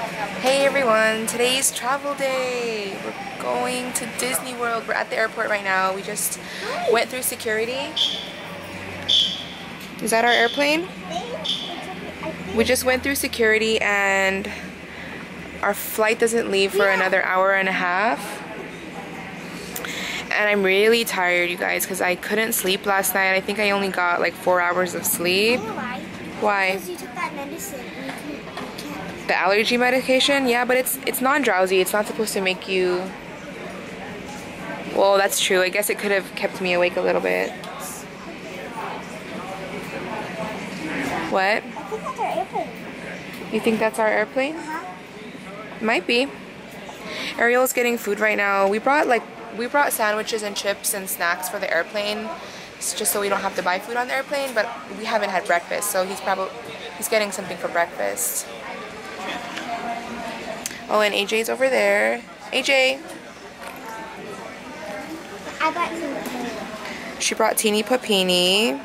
Hey everyone, today's travel day. We're going to Disney World. We're at the airport right now. We just went through security. Is that our airplane? We just went through security and our flight doesn't leave for another hour and a half. And I'm really tired, you guys, because I couldn't sleep last night. I think I only got like four hours of sleep. why? Why? Because you took that medicine. The allergy medication? Yeah, but it's it's non-drowsy. It's not supposed to make you Well, that's true. I guess it could have kept me awake a little bit. What? I think that's our airplane. You think that's our airplane? Uh-huh. Might be. Ariel's getting food right now. We brought like we brought sandwiches and chips and snacks for the airplane. It's just so we don't have to buy food on the airplane, but we haven't had breakfast, so he's probably he's getting something for breakfast. Oh, and AJ's over there. AJ, I got some she brought Teeny Papini,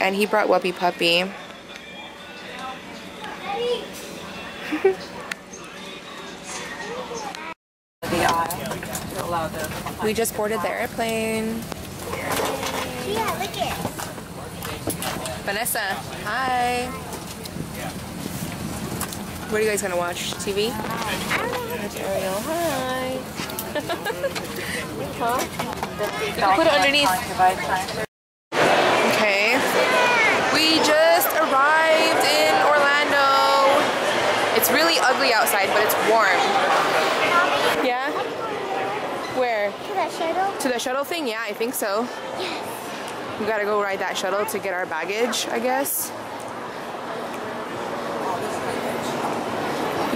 and he brought Wubby Puppy. the aisle to allow the We just boarded the airplane. Yeah, look it. Vanessa, hi. What are you guys gonna watch? TV? There's Ariel. Hi. Put it underneath. Okay. We just arrived in Orlando. It's really ugly outside, but it's warm. Yeah? Where? To that shuttle. To the shuttle thing? Yeah, I think so. We gotta go ride that shuttle to get our baggage, I guess.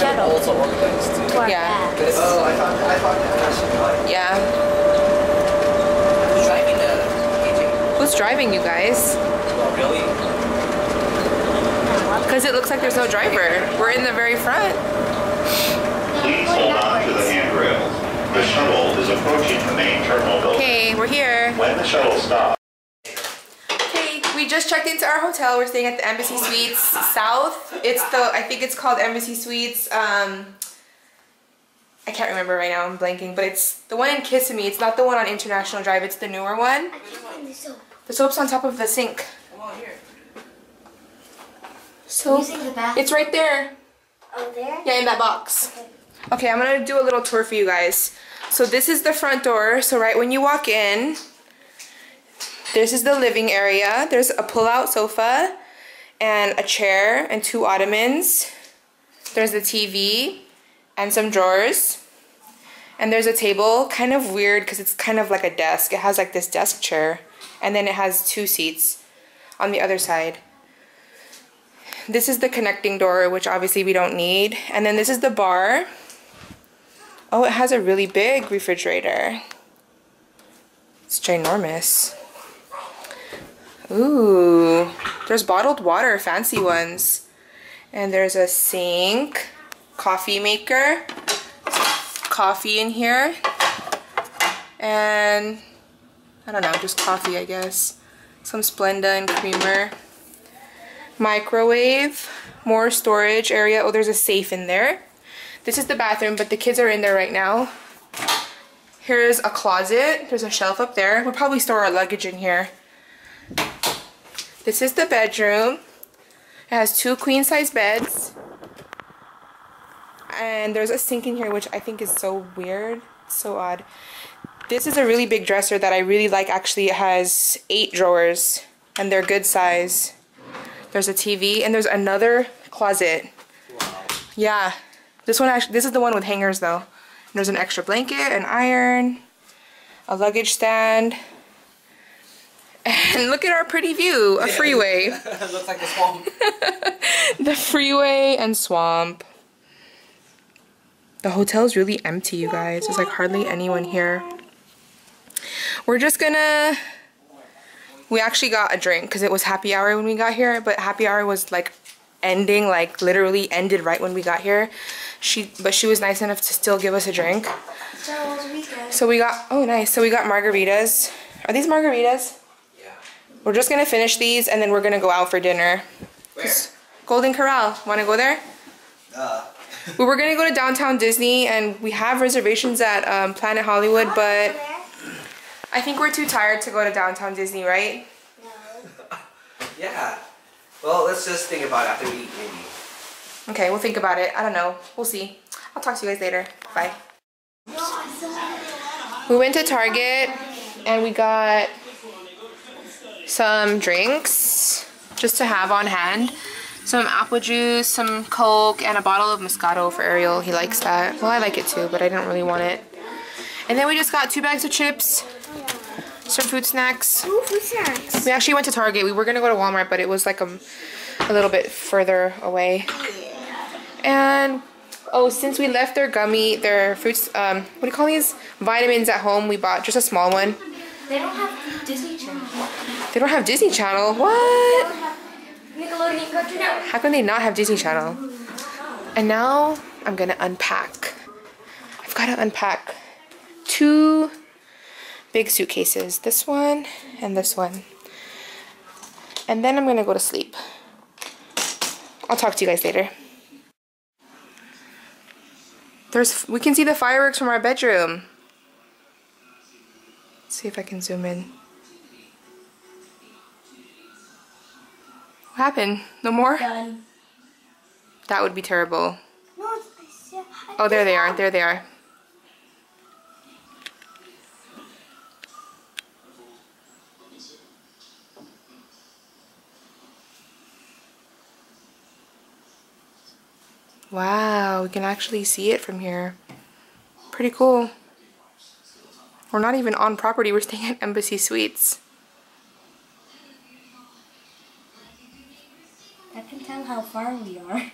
We're in the, the shuttle. To our Yeah. bags. Yeah. Who's driving you guys? Because it looks like there's no driver. We're in the very front. Please hold on to the handrails. The shuttle is approaching the main terminal building. Okay, we're here. When the shuttle stops, Okay, we just checked into our hotel. We're staying at the Embassy Suites South. It's the, I think it's called Embassy Suites. Um, I can't remember right now. I'm blanking, but it's the one in Kissimmee. It's not the one on International Drive. It's the newer one. I can't find the soap. The soap's on top of the sink. So Using the bathroom. it's right there. Oh, there? Yeah, in that box. Okay. Okay, I'm gonna do a little tour for you guys. So this is the front door. So right when you walk in, this is the living area. There's a pull-out sofa and a chair and two ottomans. There's the TV and some drawers. And there's a table, kind of weird because it's kind of like a desk. It has like this desk chair and then it has two seats on the other side. This is the connecting door, which obviously we don't need. And then this is the bar. Oh, it has a really big refrigerator. It's ginormous. Ooh, there's bottled water, fancy ones. And there's a sink, coffee maker, coffee in here. And I don't know, just coffee, I guess. Some Splenda and creamer microwave, more storage area. Oh, there's a safe in there. This is the bathroom, but the kids are in there right now. Here's a closet. There's a shelf up there. We'll probably store our luggage in here. This is the bedroom. It has two queen size beds. And there's a sink in here, which I think is so weird. So odd. This is a really big dresser that I really like. Actually, it has eight drawers and they're good size. There's a TV and there's another closet. Wow. Yeah. This one actually, this is the one with hangers though. And there's an extra blanket, an iron, a luggage stand. And look at our pretty view, a freeway. looks like a swamp. the freeway and swamp. The hotel's really empty, you guys. There's like hardly anyone here. We're just gonna... We actually got a drink because it was happy hour when we got here, but happy hour was like ending, like literally ended right when we got here. She, But she was nice enough to still give us a drink. So we got, oh nice, so we got margaritas. Are these margaritas? Yeah. We're just gonna finish these and then we're gonna go out for dinner. Where? Golden Corral, wanna go there? Uh, We were gonna go to downtown Disney and we have reservations at um, Planet Hollywood, but I think we're too tired to go to downtown Disney, right? No. yeah. Well, let's just think about it after we eat, maybe. Okay, we'll think about it. I don't know. We'll see. I'll talk to you guys later. Bye. We went to Target and we got some drinks just to have on hand. Some apple juice, some Coke, and a bottle of Moscato for Ariel. He likes that. Well, I like it too, but I didn't really want it. And then we just got two bags of chips, some food snacks. Ooh, food snacks. We actually went to Target. We were gonna go to Walmart, but it was like a, a little bit further away. And oh, since we left their gummy, their fruits, um, what do you call these? Vitamins at home. We bought just a small one. They don't have Disney Channel. They don't have Disney Channel. What? Nickelodeon Cartoon Network. How can they not have Disney Channel? And now I'm gonna unpack. I've gotta unpack two big suitcases. This one and this one. And then I'm gonna go to sleep. I'll talk to you guys later. There's, we can see the fireworks from our bedroom. See if I can zoom in. What happened? No more? Done. That would be terrible. No, it's, it's, Oh, there they are. There they are. Wow, we can actually see it from here. Pretty cool. We're not even on property, we're staying at Embassy Suites. I can tell how far we are.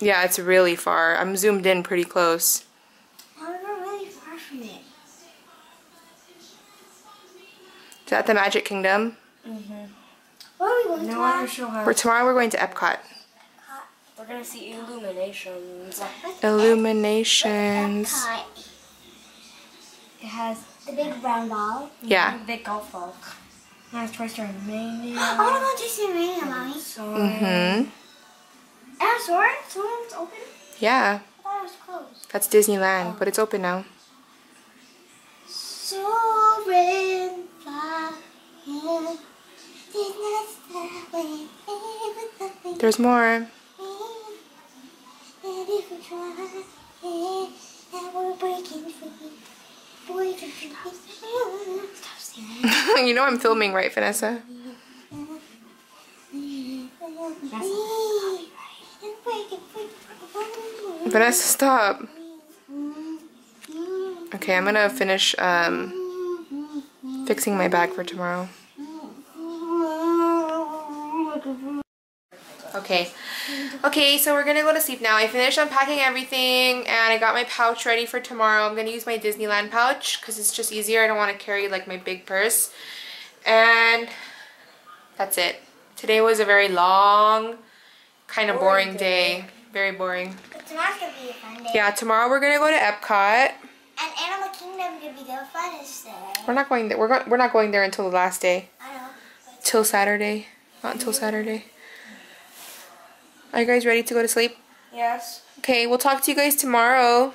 Yeah, it's really far. I'm zoomed in pretty close. Oh, we're really far from it. Is that the Magic Kingdom? Mm-hmm. Where are we going No tomorrow? she'll have. Tomorrow we're going to Epcot. We're gonna see illuminations. Illuminations. Epcot. It has The big brown ball. Yeah. a big golf ball. It has Toy Story Mania. I want to go to Disney Mania, mommy. Mm-hmm. And Soarin'? Soarin's open? Yeah, I thought it was closed. that's Disneyland, but it's open now. Soaring, flying, did not stop when with nothing. There's more. You know I'm filming, right, Vanessa? Vanessa, stop. Okay, I'm gonna finish um, fixing my bag for tomorrow. Okay. Okay, so we're gonna go to sleep now. I finished unpacking everything and I got my pouch ready for tomorrow. I'm gonna use my Disneyland pouch because it's just easier. I don't want to carry like my big purse. And that's it. Today was a very long, kind of boring day. Very boring. But tomorrow's gonna be a fun day. Yeah, tomorrow we're gonna go to Epcot. And Animal Kingdom gonna be the funnest day. We're not going there. We're go we're not going there until the last day. I know. Till Saturday. Not until Saturday. Are you guys ready to go to sleep? Yes. Okay, we'll talk to you guys tomorrow.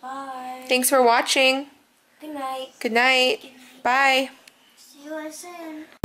Bye. Thanks for watching. Good night. Good night. Bye. See you soon.